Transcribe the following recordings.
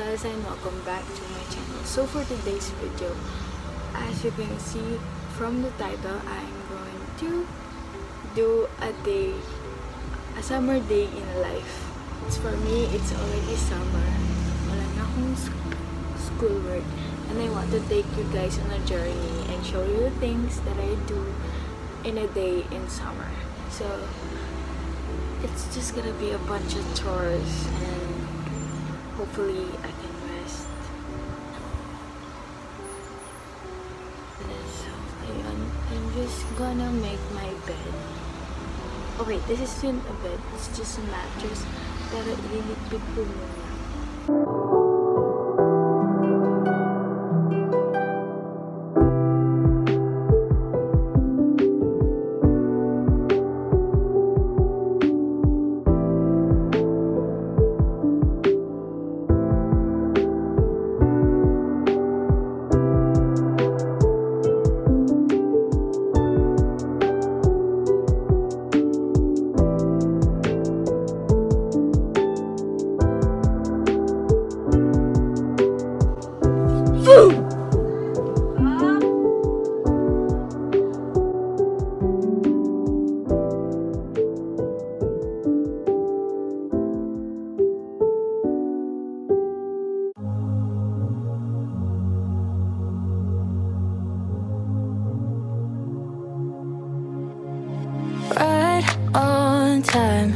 it's and welcome back to my channel. So for today's video, as you can see from the title, I'm going to do a day, a summer day in life. It's for me, it's already summer. Wala na akong schoolwork. And I want to take you guys on a journey and show you the things that I do in a day in summer. So, it's just gonna be a bunch of chores and hopefully I can rest. So, ayun, I'm just gonna make my bed. Okay, this isn't a bed, it's just a mattress. Pero ililigpit ko muna. Time.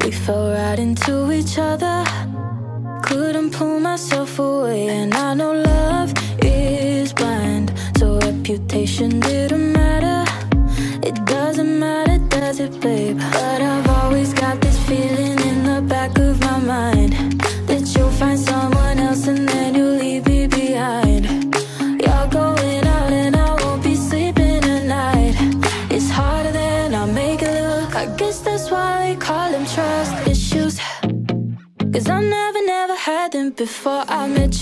We fell right into each other. Couldn't pull myself away, and I know love is blind. So reputation didn't matter. It doesn't matter, does it, babe? But I've always got this feeling in the back of my mind that you'll find someone else and before I met you.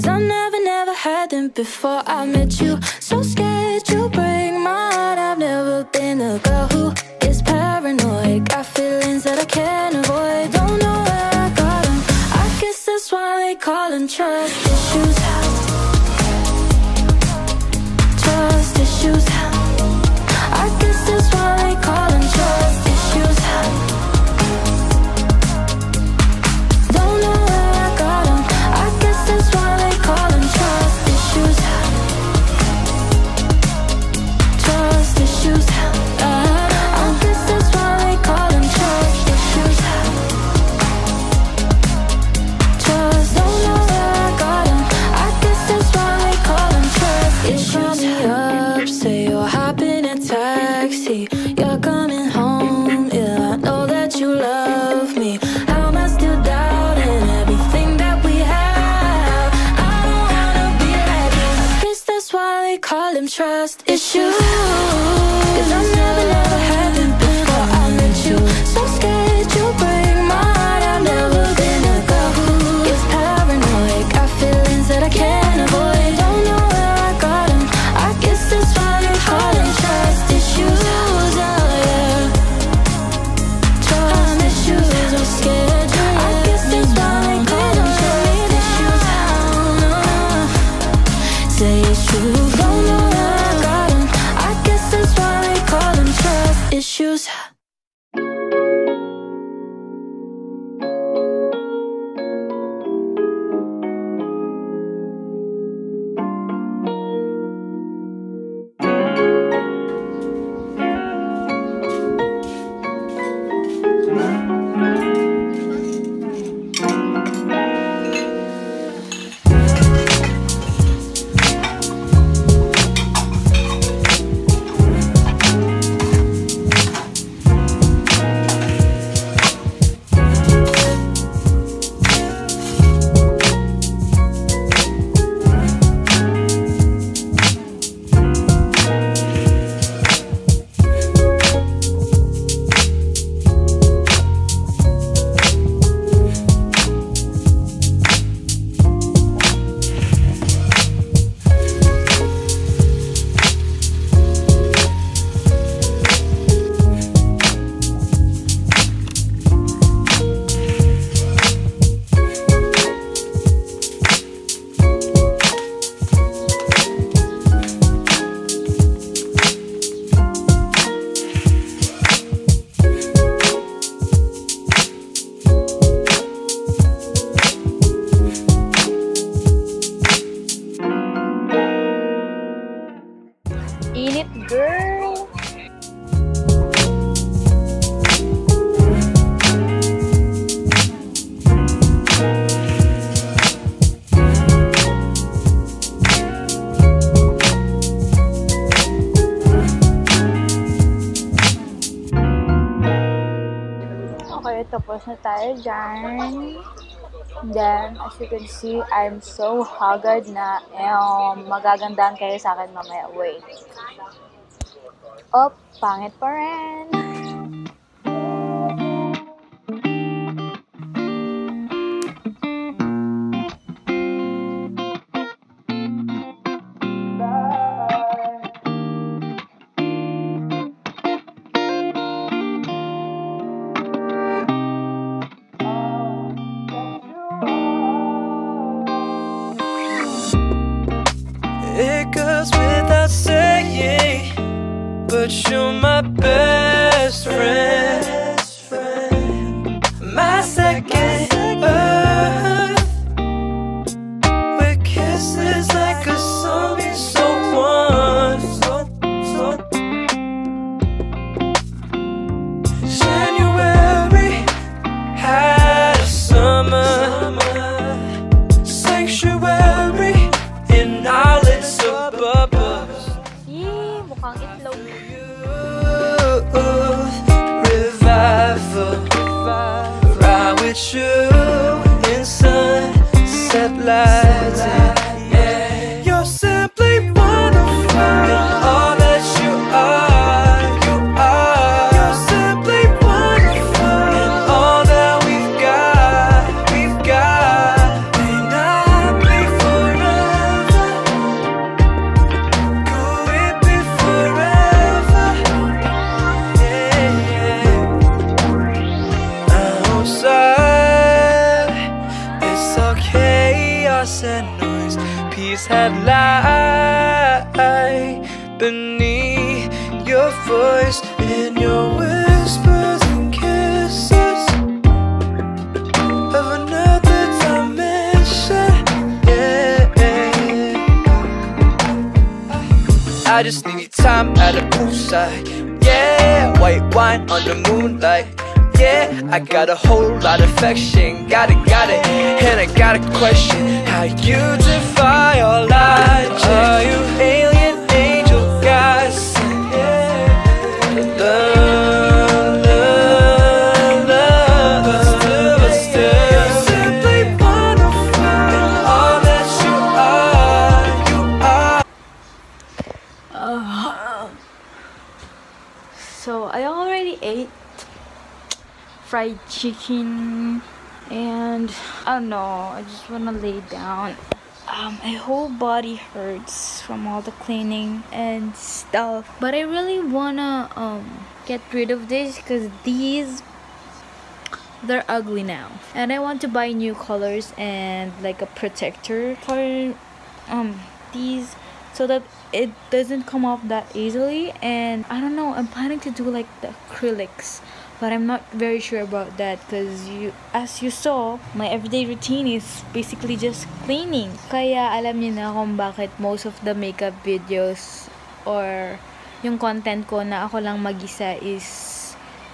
Cause I never, never had them before I met you. So scared you break my heart. I've never been a girl who is paranoid. Got feelings that I can't avoid. Don't know where I got 'em. I guess that's why they call them trust issues. Trust issues. I guess tayo dyan. Then, as you can see, I'm so haggard na um, magagandaan kayo sa akin mamaya. Wait. Oh, pangit pa rin. But you're my best your voice and your whispers and kisses of another dimension. Yeah. I just need time at a poolside. Yeah, white wine on the moonlight. Yeah, I got a whole lot of affection. Got it, got it. And I got a question. How you defy all logic? Are you alien, chicken and I don't know, I just wanna lay down. Um, my whole body hurts from all the cleaning and stuff. But I really wanna um get rid of this because these they're ugly now. And I want to buy new colors and like a protector for um these so that it doesn't come off that easily and I don't know I'm planning to do like the acrylics but I'm not very sure about that because you as you saw my everyday routine is basically just cleaning kaya alam niyo na kung bakit most of the makeup videos or yung content ko na ako lang mag-isa is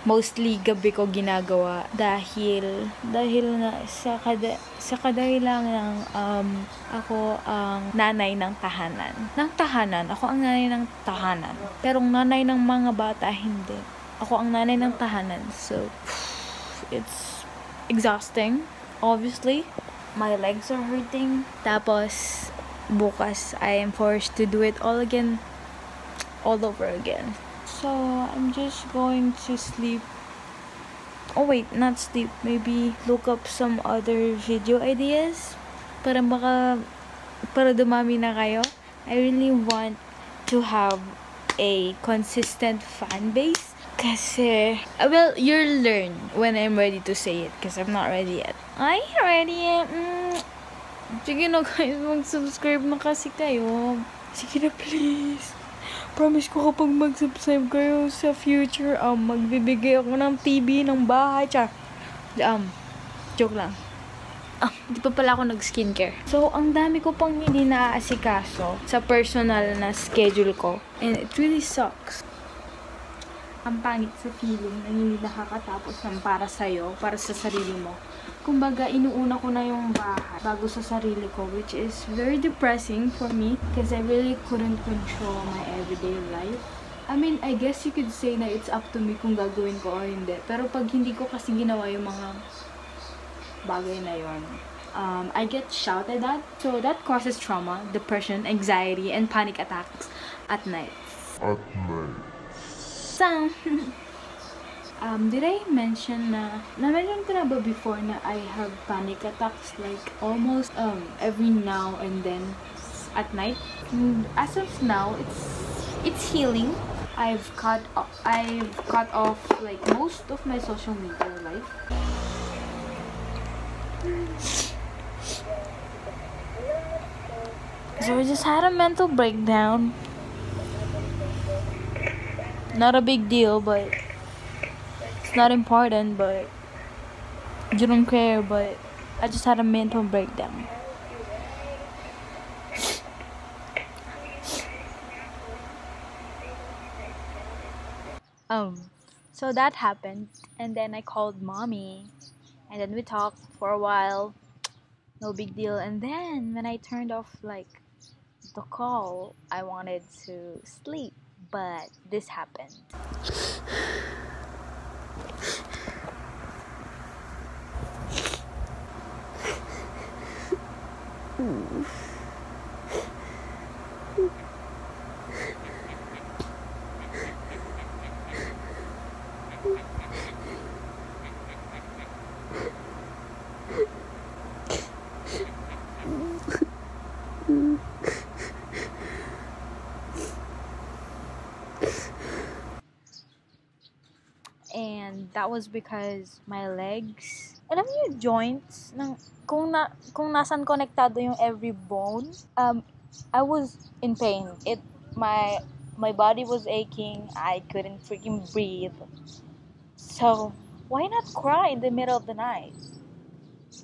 mostly gabi ko ginagawa dahil dahil nga sa kada sa kadahilan ng um, ako ang nanay ng tahanan. Ng tahanan, ako ang nanay ng tahanan. Pero nanay ng mga bata hindi. Ako ang nanay ng tahanan. So it's exhausting, obviously. My legs are hurting. Tapos bukas I am forced to do it all again all over again. So I'm just going to sleep. Oh wait, not sleep. Maybe look up some other video ideas. Para baka, para dumami na kayo. I really want to have a consistent fan base. Kasi, uh, well, you'll learn when I'm ready to say it. Because I'm not ready yet. Ay, ready yet. Mm. Sige na guys, mag-subscribe na kasi kayo. Sige na please. Promise ko kapag mag-subscribe kayo sa future, um, magbibigay ako ng TV, ng bahay, tsaka, um, joke lang. Ah, di pa pala ako nag-skincare. So, ang dami ko pang hindi naaasikaso sa personal na schedule ko. And it really sucks. Ang pangit sa feeling na hindi nakakatapos ng para sa'yo, para sa sarili mo. Kumbaga, inuuna ko na yung bahay bago sa sarili ko, which is very depressing for me because I really couldn't control my everyday life. I mean, I guess you could say na it's up to me kung gagawin ko or hindi. Pero pag hindi ko kasi ginawa yung mga bagay na yon. Um, I get shouted at, so that causes trauma, depression, anxiety, and panic attacks at night. At night. Um, did I mention na, na-mention ko na ba before na I have panic attacks like almost um every now and then at night? Mm, As of now, it's it's healing. I've cut o- I've cut off like most of my social media life. So I just had a mental breakdown. Not a big deal, but it's not important, but you don't care, but I just had a mental breakdown. Um, so that happened, and then I called mommy, and then we talked for a while. No big deal. And then when I turned off like the call, I wanted to sleep, but this happened. and that was because my legs alam niyo yung joints ng kung na kung nasan konektado yung every bone um I was in pain. It my my body was aching. I couldn't freaking breathe. So why not cry in the middle of the night?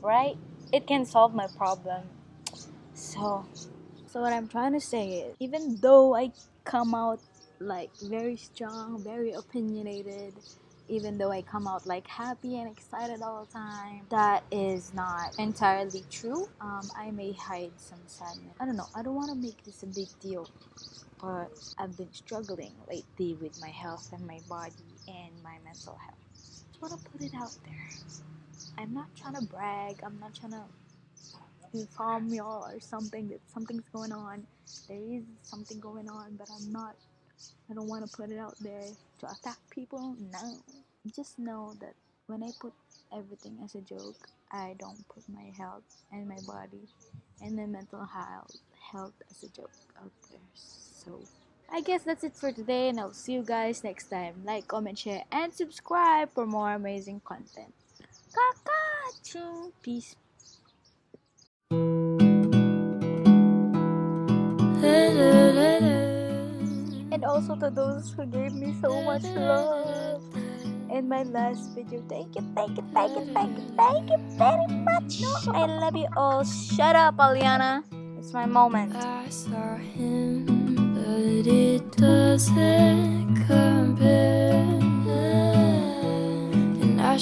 Right? It can solve my problem. So so what I'm trying to say is even though I come out like very strong very opinionated even though I come out like happy and excited all the time, that is not entirely true. Um, I may hide some sadness. I don't know. I don't want to make this a big deal, but I've been struggling lately with my health and my body and my mental health. Just want to put it out there. I'm not trying to brag. I'm not trying to inform y'all or something that something's going on. There is something going on, but I'm not I don't want to put it out there to attack people. No. Just know that when I put everything as a joke, I don't put my health and my body and my mental health health as a joke out there. So I guess that's it for today and I'll see you guys next time. Like, comment, share, and subscribe for more amazing content. Kaka! Peace. and also to those who gave me so much love in my last video. Thank you, thank you, thank you, thank you, thank you very much. I love you all. Shut up, Aliana. It's my moment. I saw him, but it doesn't compare. And I